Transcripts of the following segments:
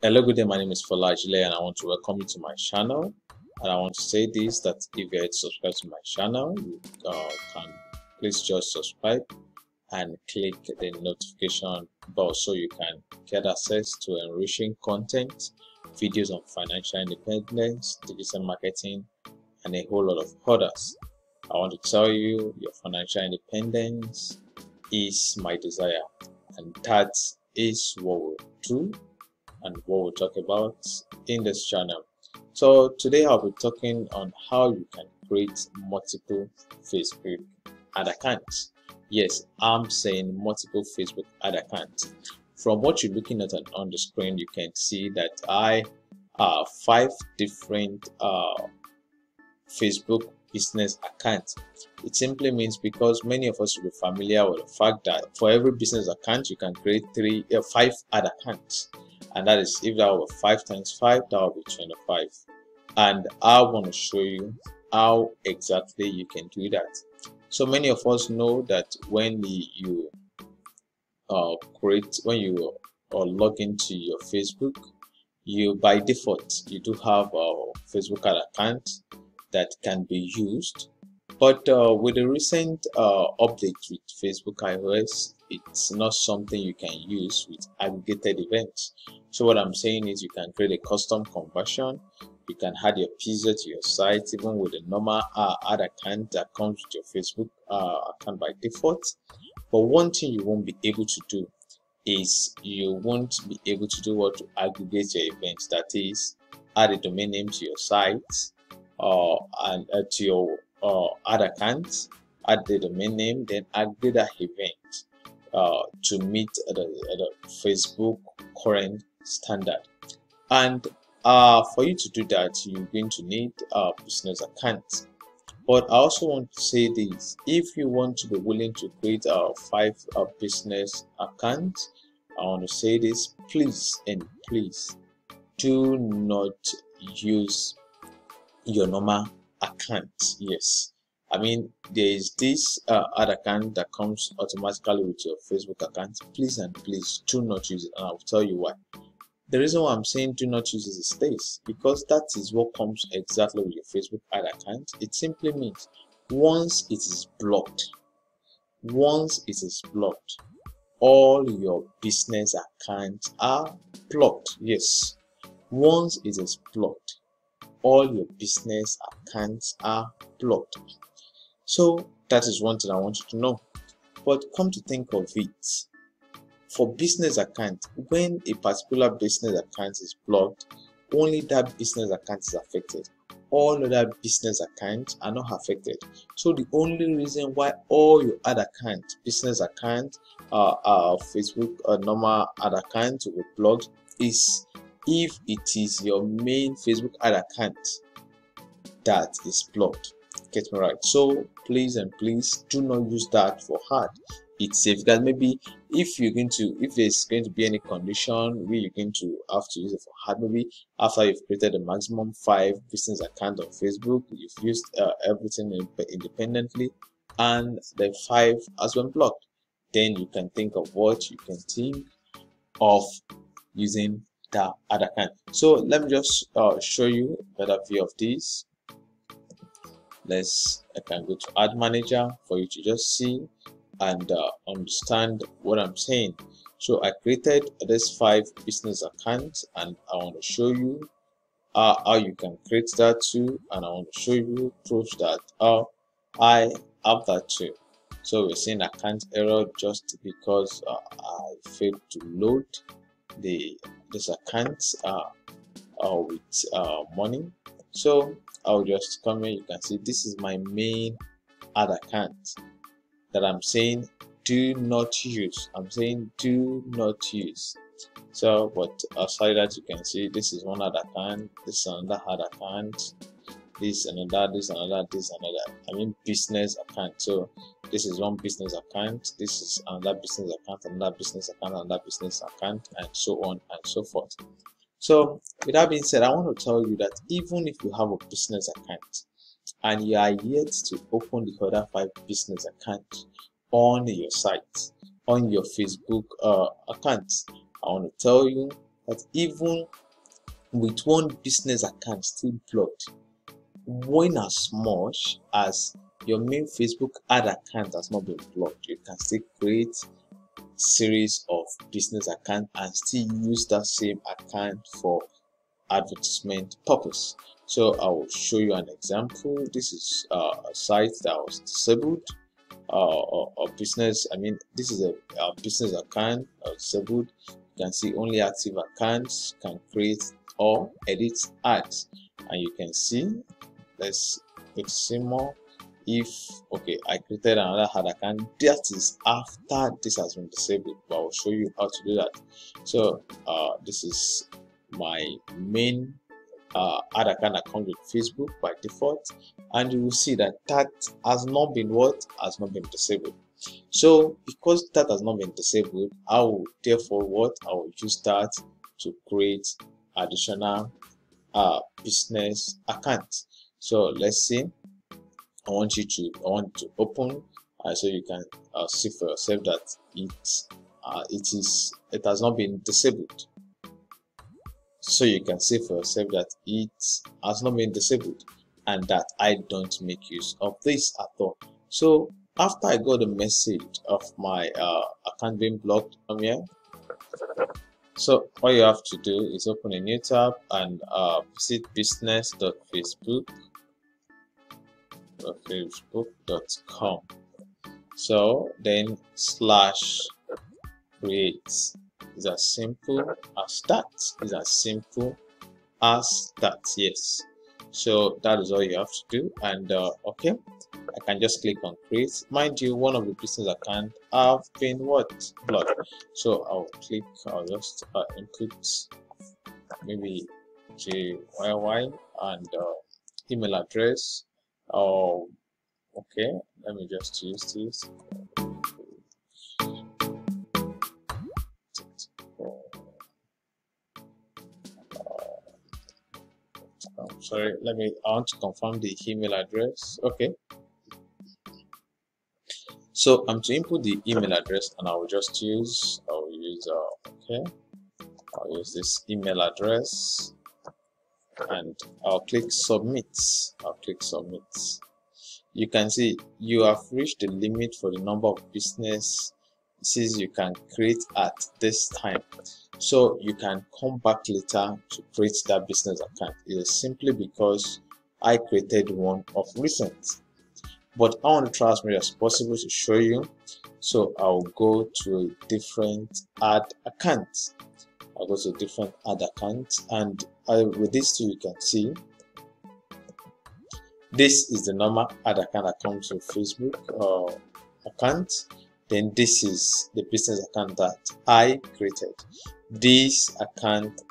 Hello, good day. My name is Fola Ajileye and I want to welcome you to my channel. And I want to say this that if you're subscribed to my channel, you uh, can please just subscribe and click the notification bell so you can get access to enriching content, videos on financial independence, digital marketing, and a whole lot of others. I want to tell you your financial independence is my desire, and that is what we'll do and what we'll talk about in this channel. So today I'll be talking on how you can create multiple Facebook ad accounts. Yes, I'm saying multiple Facebook ad accounts. From what you're looking at on the screen, you can see that I have five different uh, Facebook business account. It simply means because many of us will be familiar with the fact that for every business account, you can create three, uh, five ad accounts. And that is, if that were five times five, that would be 25. And I want to show you how exactly you can do that. So many of us know that when you uh, create, when you uh, log into your Facebook, you by default you do have a Facebook account that can be used. But uh, with the recent uh, update with Facebook iOS, it's not something you can use with aggregated events. So what I'm saying is you can create a custom conversion. You can add your pixel to your site, even with a normal uh, ad account that comes with your Facebook uh, account by default. But one thing you won't be able to do is you won't be able to do what to aggregate your events. That is, add a domain name to your site uh, and uh, to your uh, ad account, add the domain name, then aggregate that event uh, to meet the, the Facebook current standard. And uh, for you to do that, you're going to need a business account. But I also want to say this: if you want to be willing to create a five uh, business account I want to say this: please and please do not use your normal account. Yes, I mean there is this uh, other account that comes automatically with your Facebook account. Please and please do not use it, and I will tell you why. The reason why I'm saying do not use this space because that is what comes exactly with your Facebook ad account. It simply means once it is blocked, once it is blocked, all your business accounts are blocked. Yes, once it is blocked, all your business accounts are blocked. So that is one thing I want you to know. But come to think of it, for business account, when a particular business account is blocked, only that business account is affected. All other business accounts are not affected. So the only reason why all your other accounts, business account, uh, uh, Facebook, uh, normal other accounts will be blocked is if it is your main Facebook ad account that is blocked. Get me right. So please and please do not use that for hard. It's safe because maybe if you're going to if there's going to be any condition where you're going to have to use it for hard. Maybe after you've created a maximum five business account on facebook you've used uh, everything independently and the five has been blocked then you can think of what you can think of using the other account. So let me just uh, show you a better view of this. Let's i can go to ad manager for you to just see and uh, understand what I'm saying. So I created this five business accounts and I want to show you uh, how you can create that too and I want to show you proof that uh, I have that too. So we're seeing account error just because uh, I failed to load the this account uh, uh, with uh, money. So I'll just come here. You can see this is my main ad account that I'm saying do not use. I'm saying do not use. So, but aside that, you can see this is one other account, this is another other account, this another, this another, this another. I mean business account. So this is one business account, this is another business account, another business account, another business account, and so on and so forth. So, with that being said, I want to tell you that even if you have a business account, and you are yet to open the other five business accounts on your site, on your Facebook uh, account, I want to tell you that even with one business account still blocked, when as much as your main Facebook ad account has not been blocked, you can still create series of business account and still use that same account for advertisement purpose. So I will show you an example. This is uh, a site that was disabled uh, or, or, business. I mean, this is a, a business account uh, disabled. You can see only active accounts can create or edit ads, and you can see. Let's see more. If okay, I created another ad account. That is after this has been disabled, but I'll show you how to do that. So uh, this is my main uh, ad account account with Facebook by default, and you will see that that has not been what has not been disabled. So because that has not been disabled, I will therefore what I will use that to create additional uh, business account. So let's see. I want you to I want to open uh, so you can uh, see for yourself that it uh, it is it has not been disabled so you can see for yourself that it has not been disabled and that I don't make use of this at all. So after I got the message of my uh, account being blocked from here, so all you have to do is open a new tab and uh, visit business.facebook facebook.com so then slash create is as simple as that. Is as simple as that. Yes. So that is all you have to do. And uh, okay, I can just click on create. Mind you, one of the business account have been what blocked. So I'll click. I'll just uh, input maybe JYY and uh, email address. Oh, okay. Let me just use this. Sorry let me I want to confirm the email address. Okay. So I'm to input the email address and I will just use I'll use uh, okay. I'll use this email address and I'll click submit. I'll click submit. You can see you have reached the limit for the number of business says you can create at this time. So you can come back later to create that business account. It is simply because i created one of recent. But i want to try as much as possible to show you. So i'll go to a different ad account. I'll go to a different ad account and I, with this too you can see. This is the normal ad account that comes with facebook uh, account then this is the business account that I created. This account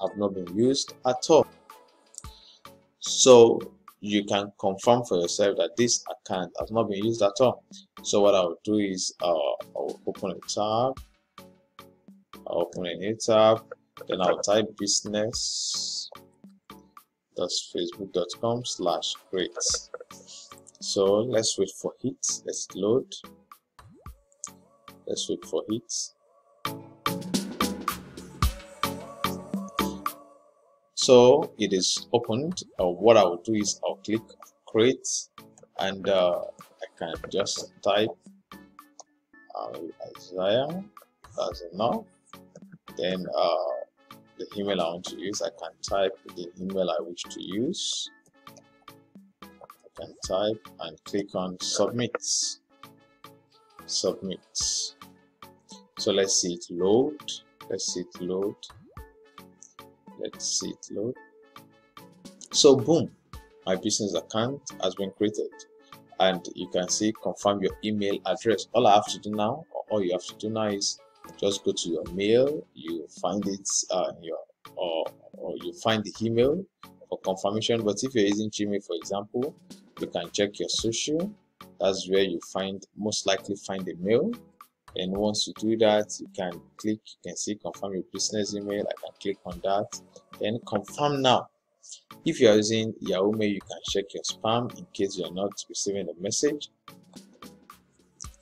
have not been used at all. So you can confirm for yourself that this account has not been used at all. So what I'll do is uh, I'll open a tab, I'll open a new tab, then I'll type business that's facebook.com slash create so let's wait for it let's load let's wait for it so it is opened. Uh, what i will do is i'll click create and uh, i can just type uh, isaiah that's enough then uh, the email i want to use i can type the email i wish to use. I can type and click on submit submit so let's see it load. Let's see it load. Let's see it load. So boom my business account has been created. And you can see confirm your email address. All i have to do now all you have to do now is just go to your mail. You find it uh, your or, or you find the email for confirmation. But if you're using gmail for example you can check your social that's where you find most likely find the mail. And once you do that you can click you can see confirm your business email i can click on that. Then confirm now. If you are using yahoo mail you can check your spam in case you are not receiving a message.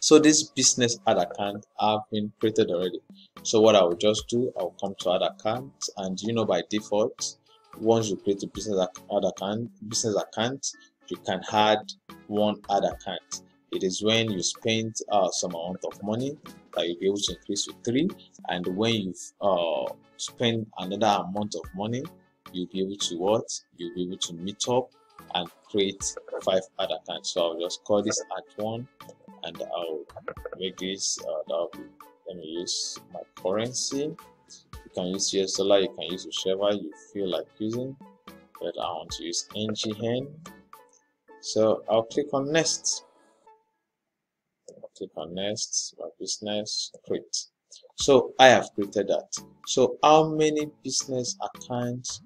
So this business ad account have been created already. So what i will just do i'll come to add account and you know by default once you create a business ad account business account you can add one ad account it is when you spend uh, some amount of money that you'll be able to increase to three and when you've uh, spend another amount of money you'll be able to what? You'll be able to meet up and create five ad accounts so i'll just call this at one and i'll make this uh, be let me use my currency. You can use US dollar you can use whichever you feel like using but i want to use ngn so i'll click on next. I'll click on next my business create so i have created that. So how many business accounts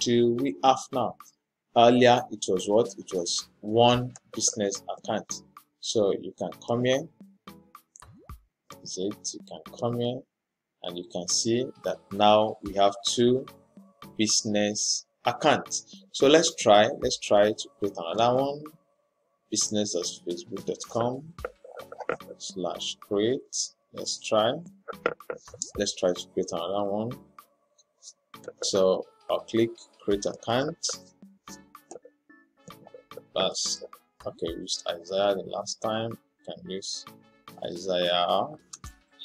do we have now? Earlier it was what? It was one business account. So you can come here. Is it? You can come here and you can see that now we have two business accounts so let's try let's try to create another one. business.facebook.com slash create. Let's try. Let's try to create another one. So i'll click create account. That's okay we used isaiah the last time. You can use isaiah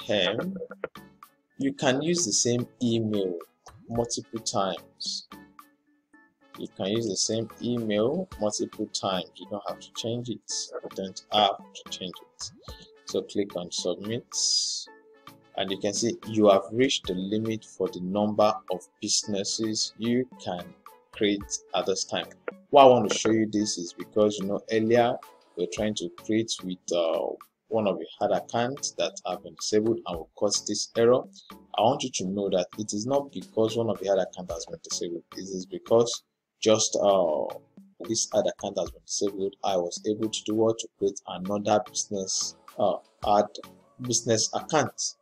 him you can use the same email multiple times you can use the same email multiple times. You don't have to change it. You don't have to change it. So click on submit. And you can see you have reached the limit for the number of businesses you can create at this time. Why i want to show you this is because you know earlier we are trying to create with uh, one of the hard accounts that have been disabled and will cause this error. I want you to know that it is not because one of the hard account has been disabled. It is because just uh this ad account has been disabled. I was able to do what? To create another business uh add business account.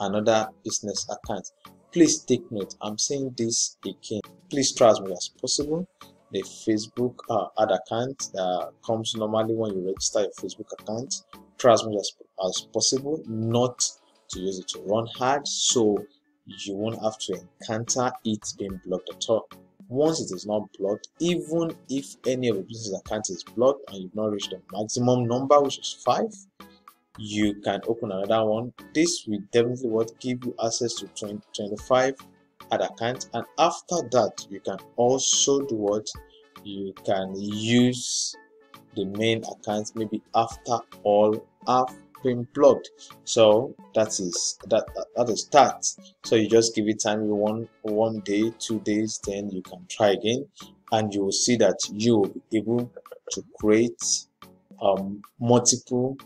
Another business account. Please take note. I'm saying this again. Please try as much as possible. The facebook uh, ad account that comes normally when you register your facebook account try as much as, as possible not to use it to run hard so you won't have to encounter it being blocked at all once it is not blocked even if any of the business account is blocked and you've not reached the maximum number which is five you can open another one. This will definitely what give you access to 20, 25 ad accounts. And after that you can also do what? You can use the main account maybe after all have been blocked so that is that that is that. So you just give it time You one one day two days then you can try again. And you will see that you will be able to create um, multiple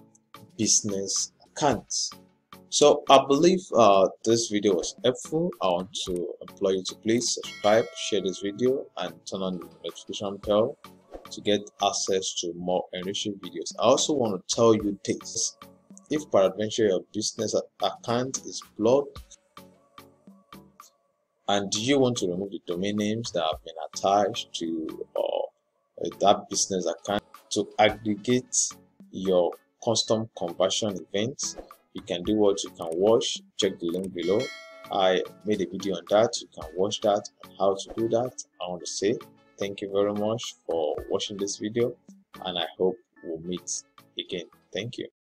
business accounts. So i believe uh, this video was helpful. I want to implore you to please subscribe share this video and turn on the notification bell to get access to more enriching videos. I also want to tell you this if peradventure your business account is blocked and you want to remove the domain names that have been attached to uh, that business account to aggregate your custom conversion events? You can do what you can watch. Check the link below. I made a video on that. You can watch that on how to do that. I want to say thank you very much for watching this video and i hope we'll meet again. Thank you